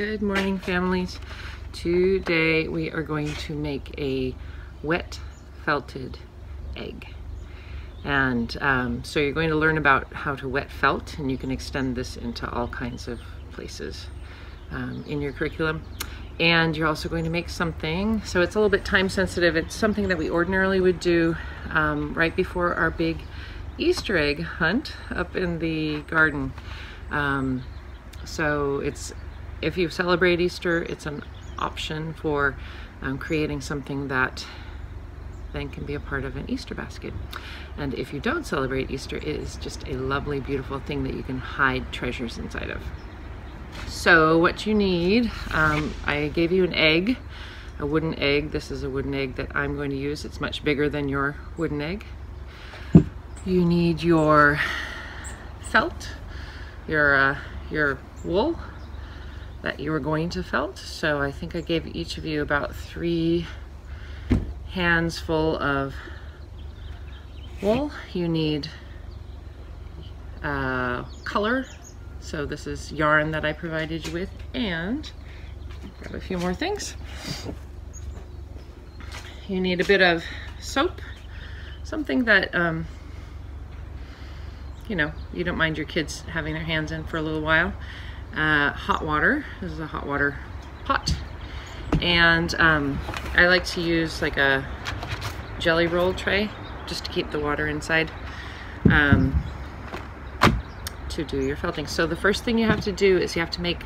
Good morning families. Today we are going to make a wet felted egg. And um, so you're going to learn about how to wet felt and you can extend this into all kinds of places um, in your curriculum. And you're also going to make something, so it's a little bit time sensitive. It's something that we ordinarily would do um, right before our big Easter egg hunt up in the garden. Um, so it's if you celebrate Easter, it's an option for um, creating something that then can be a part of an Easter basket. And if you don't celebrate Easter, it is just a lovely, beautiful thing that you can hide treasures inside of. So what you need, um, I gave you an egg, a wooden egg. This is a wooden egg that I'm going to use. It's much bigger than your wooden egg. You need your felt, your, uh, your wool, that you were going to felt. So I think I gave each of you about three hands full of wool. You need uh, color. So this is yarn that I provided you with and grab a few more things. You need a bit of soap, something that, um, you know, you don't mind your kids having their hands in for a little while uh, hot water. This is a hot water pot. And um, I like to use like a jelly roll tray just to keep the water inside um, to do your felting. So the first thing you have to do is you have to make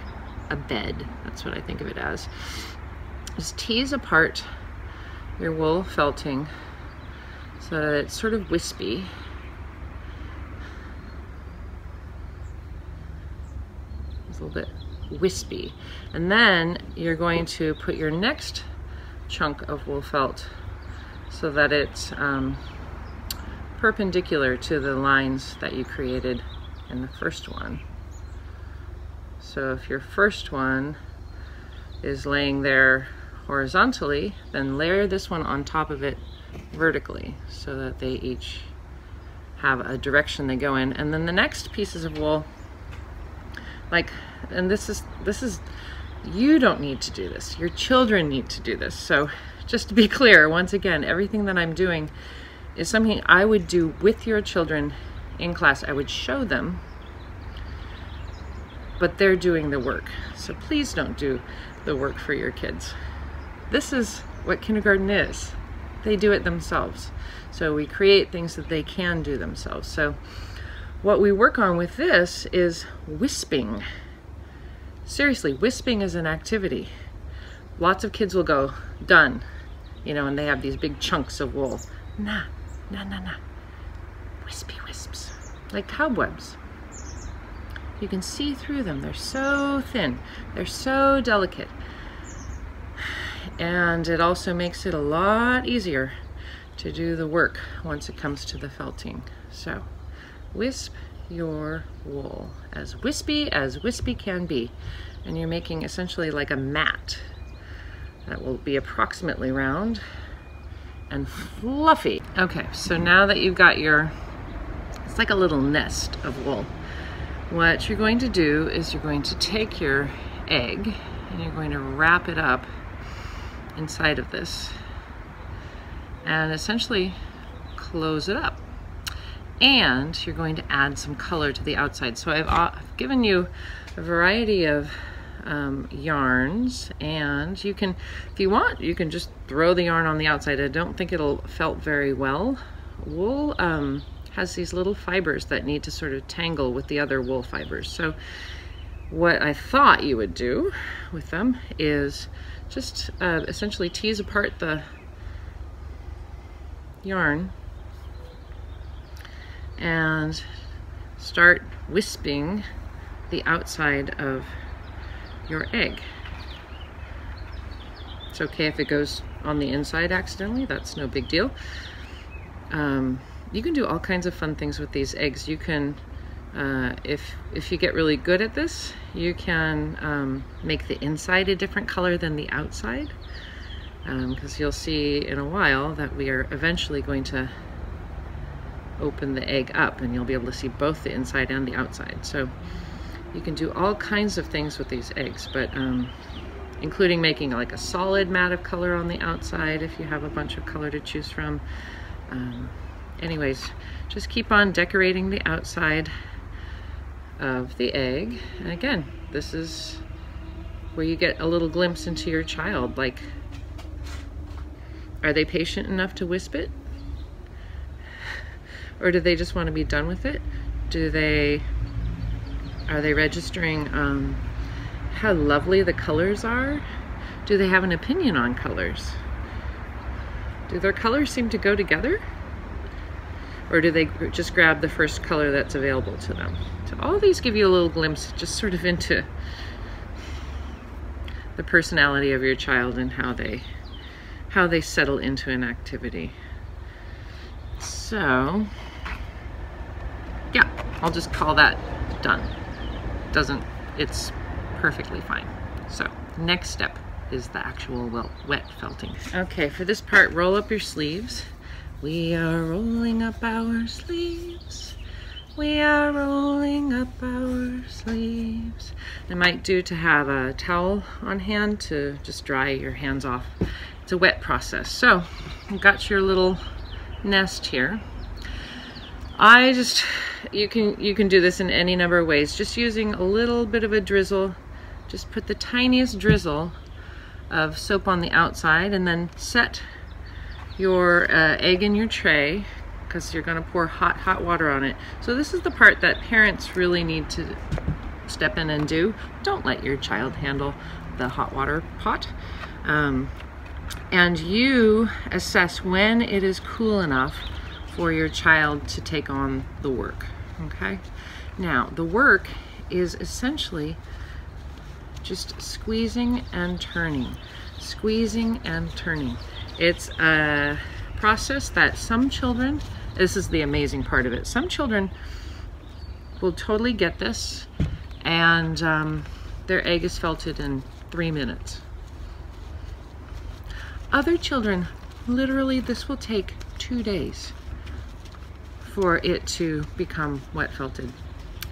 a bed. That's what I think of it as. Just tease apart your wool felting so that it's sort of wispy It's a little bit wispy. And then you're going to put your next chunk of wool felt so that it's um, perpendicular to the lines that you created in the first one. So if your first one is laying there horizontally, then layer this one on top of it vertically so that they each have a direction they go in. And then the next pieces of wool like, and this is, this is, you don't need to do this. Your children need to do this. So just to be clear, once again, everything that I'm doing is something I would do with your children in class. I would show them, but they're doing the work. So please don't do the work for your kids. This is what kindergarten is. They do it themselves. So we create things that they can do themselves. So what we work on with this is wisping. Seriously, wisping is an activity. Lots of kids will go, done, you know, and they have these big chunks of wool. Nah, nah, nah, nah. Wispy wisps, like cobwebs. You can see through them. They're so thin. They're so delicate. And it also makes it a lot easier to do the work once it comes to the felting. So wisp your wool as wispy as wispy can be. And you're making essentially like a mat that will be approximately round and fluffy. Okay, so now that you've got your, it's like a little nest of wool. What you're going to do is you're going to take your egg and you're going to wrap it up inside of this and essentially close it up and you're going to add some color to the outside. So I've, uh, given you a variety of um, yarns and you can, if you want, you can just throw the yarn on the outside. I don't think it'll felt very well. Wool um, has these little fibers that need to sort of tangle with the other wool fibers. So what I thought you would do with them is just uh, essentially tease apart the yarn and start wisping the outside of your egg. It's okay if it goes on the inside accidentally, that's no big deal. Um, you can do all kinds of fun things with these eggs. You can, uh, if, if you get really good at this, you can um, make the inside a different color than the outside because um, you'll see in a while that we are eventually going to open the egg up and you'll be able to see both the inside and the outside. So You can do all kinds of things with these eggs, but um, including making like a solid mat of color on the outside if you have a bunch of color to choose from. Um, anyways, just keep on decorating the outside of the egg. And again, this is where you get a little glimpse into your child. Like, are they patient enough to wisp it? Or do they just want to be done with it? Do they, are they registering um, how lovely the colors are? Do they have an opinion on colors? Do their colors seem to go together? Or do they just grab the first color that's available to them? So all these give you a little glimpse just sort of into the personality of your child and how they how they settle into an activity. So I'll just call that done. Doesn't it's perfectly fine. So next step is the actual wet felting. Okay, for this part, roll up your sleeves. We are rolling up our sleeves. We are rolling up our sleeves. It might do to have a towel on hand to just dry your hands off. It's a wet process. So, you got your little nest here. I just, you can, you can do this in any number of ways. Just using a little bit of a drizzle just put the tiniest drizzle of soap on the outside and then set your uh, egg in your tray because you're going to pour hot, hot water on it. So this is the part that parents really need to step in and do. Don't let your child handle the hot water pot. Um, and you assess when it is cool enough for your child to take on the work, okay? Now, the work is essentially just squeezing and turning, squeezing and turning. It's a process that some children, this is the amazing part of it, some children will totally get this and um, their egg is felted in three minutes. Other children, literally this will take two days for it to become wet felted.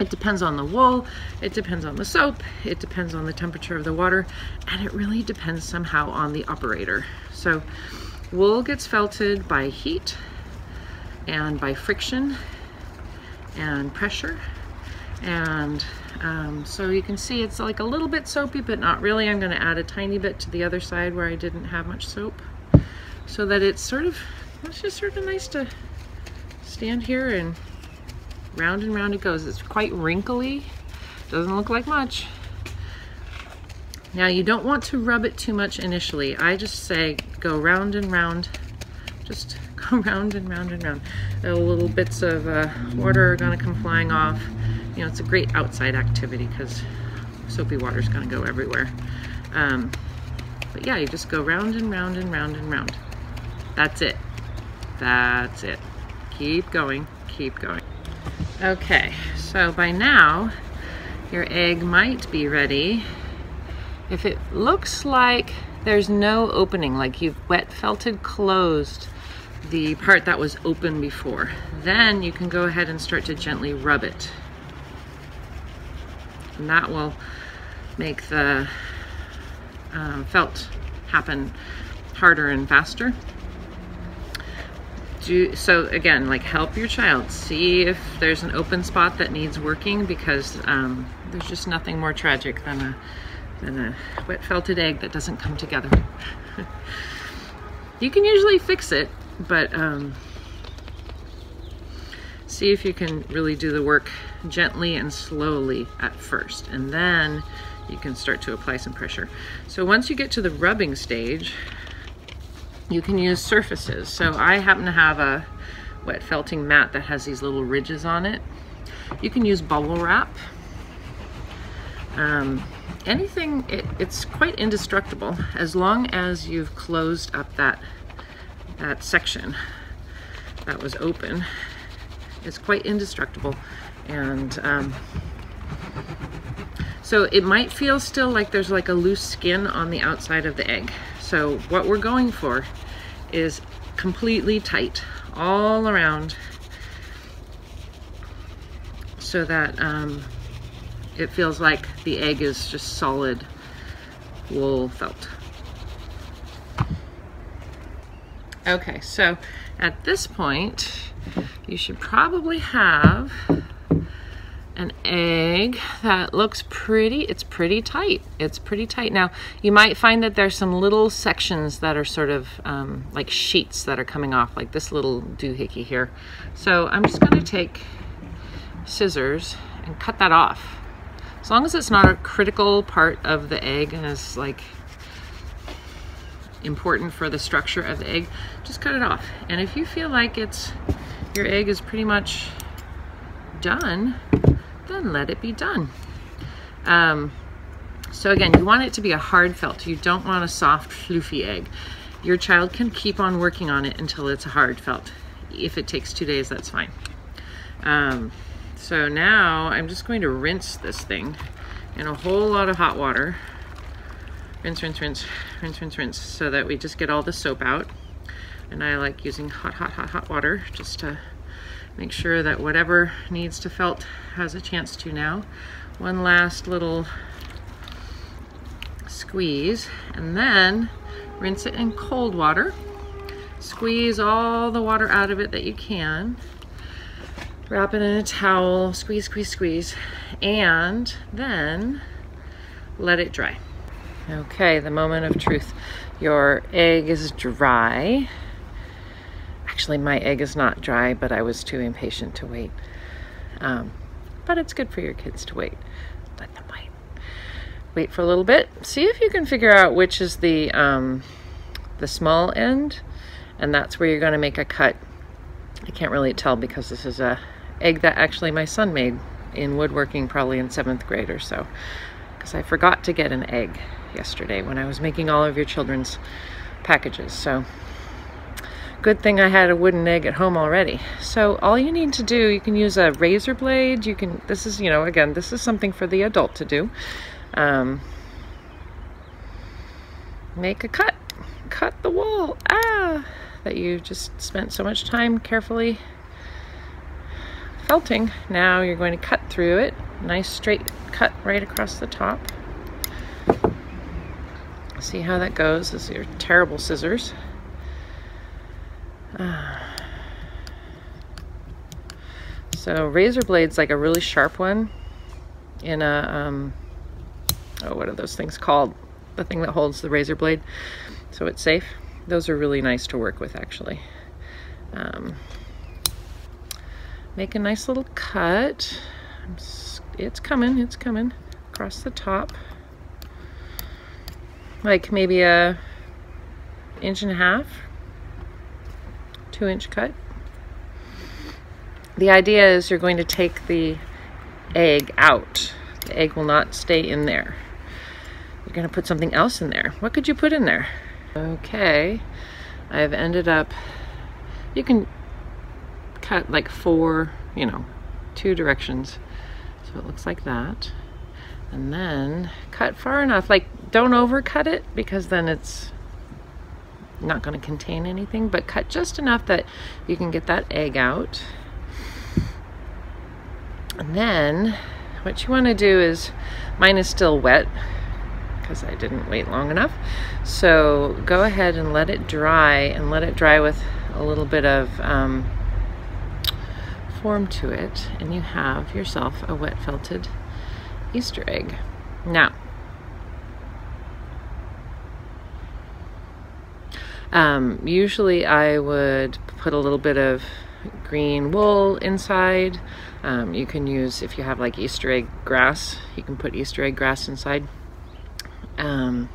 It depends on the wool, it depends on the soap, it depends on the temperature of the water, and it really depends somehow on the operator. So wool gets felted by heat and by friction and pressure. And um, so you can see it's like a little bit soapy, but not really. I'm gonna add a tiny bit to the other side where I didn't have much soap so that it's sort of, it's just sort of nice to stand here and round and round it goes. It's quite wrinkly, doesn't look like much. Now you don't want to rub it too much initially. I just say go round and round, just go round and round and round. Little bits of uh, water are gonna come flying off. You know, it's a great outside activity because soapy water is gonna go everywhere. Um, but yeah, you just go round and round and round and round. That's it. That's it. Keep going, keep going. Okay, so by now your egg might be ready. If it looks like there's no opening, like you've wet felted closed the part that was open before, then you can go ahead and start to gently rub it. And that will make the uh, felt happen harder and faster do so again like help your child. See if there's an open spot that needs working because um, there's just nothing more tragic than a than a wet felted egg that doesn't come together. You can usually fix it but um, see if you can really do the work gently and slowly at first and then you can start to apply some pressure. So once you get to the rubbing stage you can use surfaces. So I happen to have a wet felting mat that has these little ridges on it. You can use bubble wrap. Um, anything, it, it's quite indestructible as long as you've closed up that, that section that was open. It's quite indestructible and um, so it might feel still like there's like a loose skin on the outside of the egg. So what we're going for is completely tight all around so that um, it feels like the egg is just solid wool felt. Okay, so at this point, you should probably have an egg that looks pretty, it's pretty tight. It's pretty tight. Now, you might find that there's some little sections that are sort of um, like sheets that are coming off, like this little doohickey here. So I'm just gonna take scissors and cut that off. As long as it's not a critical part of the egg and is like important for the structure of the egg, just cut it off. And if you feel like it's your egg is pretty much done, then let it be done. Um, so again, you want it to be a hard felt. You don't want a soft, floofy egg. Your child can keep on working on it until it's a hard felt. If it takes two days, that's fine. Um, so now I'm just going to rinse this thing in a whole lot of hot water rinse, rinse, rinse, rinse, rinse, rinse, so that we just get all the soap out. And I like using hot, hot, hot, hot water just to make sure that whatever needs to felt has a chance to now. One last little squeeze, and then rinse it in cold water. Squeeze all the water out of it that you can. Wrap it in a towel, squeeze, squeeze, squeeze, and then let it dry. Okay, the moment of truth. Your egg is dry. Actually, my egg is not dry, but I was too impatient to wait. Um, but it's good for your kids to wait. Let them wait. Wait for a little bit. See if you can figure out which is the, um, the small end, and that's where you're going to make a cut. I can't really tell because this is a egg that actually my son made in woodworking probably in seventh grade or so because I forgot to get an egg yesterday when I was making all of your children's packages. So good thing I had a wooden egg at home already. So all you need to do, you can use a razor blade. You can, this is, you know, again, this is something for the adult to do. Um, make a cut, cut the wool, ah, that you just spent so much time carefully felting. Now you're going to cut through it. Nice straight cut right across the top. See how that goes. These are terrible scissors. So razor blade's like a really sharp one in a, um, oh, what are those things called? The thing that holds the razor blade so it's safe. Those are really nice to work with actually. Um, make a nice little cut. It's coming, it's coming across the top like maybe a inch and a half, two inch cut. The idea is you're going to take the egg out. The egg will not stay in there. You're going to put something else in there. What could you put in there? Okay, I've ended up, you can cut like four, you know, two directions. So it looks like that. And then cut far enough, like don't overcut it because then it's not going to contain anything, but cut just enough that you can get that egg out. And then what you want to do is, mine is still wet because I didn't wait long enough. So go ahead and let it dry and let it dry with a little bit of um, form to it and you have yourself a wet felted Easter egg. Now, um, usually I would put a little bit of green wool inside. Um, you can use, if you have like Easter egg grass, you can put Easter egg grass inside. Um,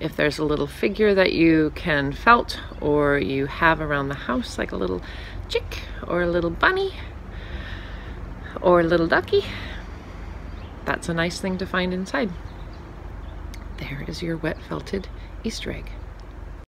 if there's a little figure that you can felt or you have around the house, like a little chick or a little bunny or a little ducky, that's a nice thing to find inside. There is your wet felted Easter egg.